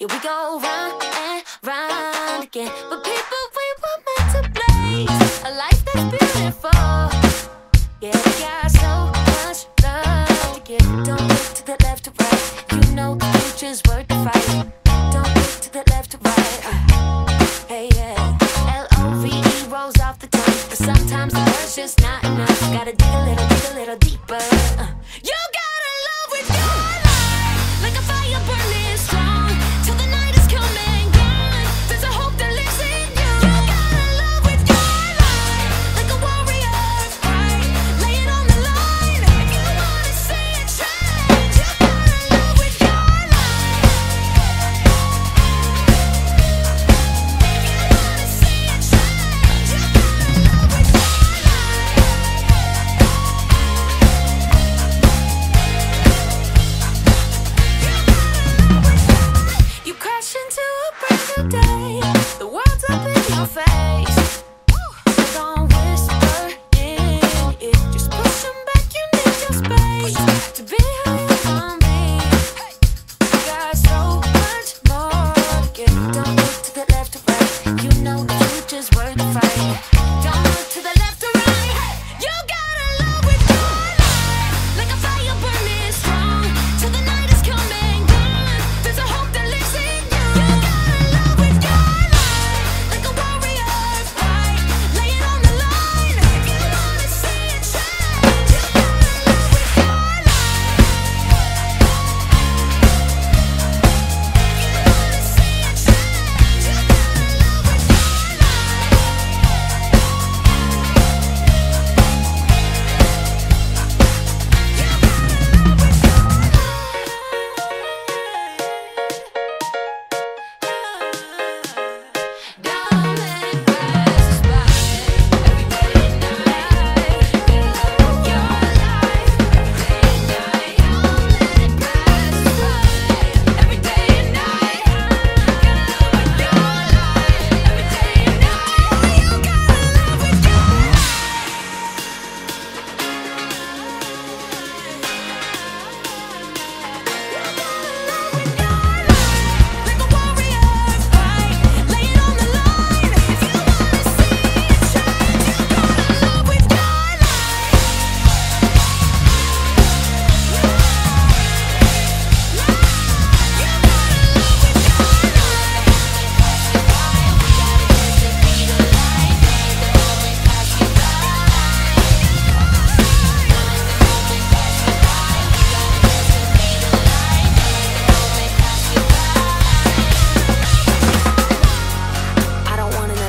Yeah, we go round and round again. But people, we were meant to blaze a life that's beautiful. Yeah, we got so much love to give. Don't look to the left or right. You know the future's worth the fight. Don't look to the left or right. Uh, hey, yeah. L O V E rolls off the tongue. But sometimes the word's just not enough. Gotta dig a little, dig a little deeper. Uh, you satisfying.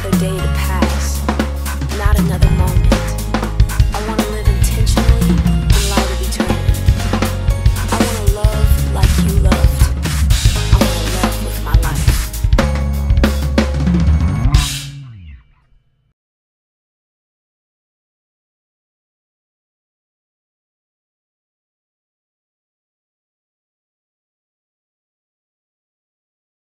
A day to pass.